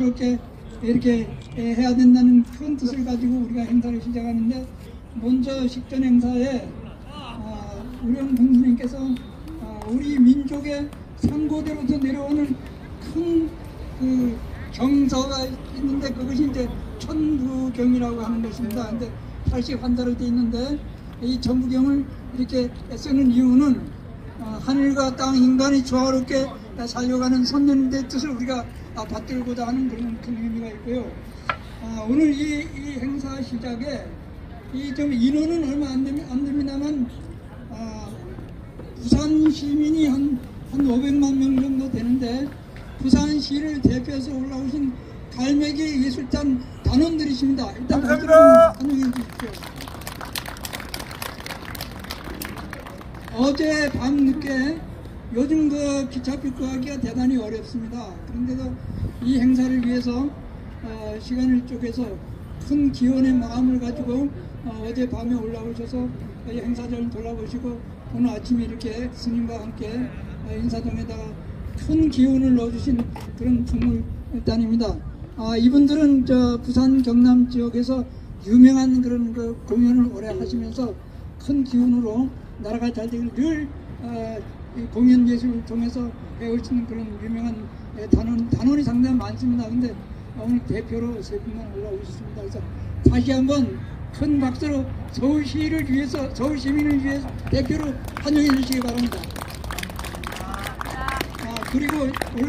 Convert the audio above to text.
스럽게 이렇게 해야 된다는 큰 뜻을 가지고 우리가 행사를 시작하는데 먼저 식전 행사에 아, 우령 군수님께서 아, 우리 민족의 상고대로부터 내려오는 큰 그 경서가 있는데 그것이 이제 천부경이라고 하는 것입니다. 근데 80환자로 되어 있는데 이 천부경을 이렇게 쓰는 이유는 어, 하늘과 땅 인간이 조화롭게 살려가는 선녀님의 뜻을 우리가 아, 받들고자 하는 그런 큰 의미가 있고요. 아, 오늘 이, 이 행사 시작에 이 좀 인원은 얼마 안, 됩니, 안 됩니다만 아, 부산 시민이 한, 한 500만 명 정도 되는데 부산시를 대표해서 올라오신 갈매기 예술단 단원들이십니다. 일단 감사합니다. 환영해 주십시오. 어제 밤 늦게 요즘 그 기차표 구하기가 대단히 어렵습니다. 그런데도 이 행사를 위해서 어, 시간을 쪼개서 큰 기원의 마음을 가지고 어, 제 밤에 올라오셔서 이 행사장을 돌아보시고 오늘 아침에 이렇게 스님과 함께 어, 인사동에다가 큰 기운을 넣어주신 그런 풍물단입니다. 아, 이분들은 저 부산 경남 지역에서 유명한 그런 그 공연을 오래 하시면서 큰 기운으로 나라가 잘 되길 늘 어, 이 공연 예술을 통해서 배우시는 그런 유명한 예, 단원, 단원이 상당히 많습니다. 근데 오늘 대표로 세 분만 올라오셨습니다. 그래서 다시 한번 큰 박수로 서울시를 위해서, 서울 시민을 위해서 대표로 환영해 주시기 바랍니다. 아, 그리고 올라